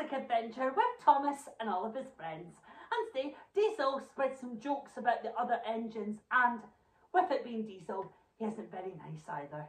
classic adventure with Thomas and all of his friends. And today, Diesel spread some jokes about the other engines, and with it being Diesel, he isn't very nice either.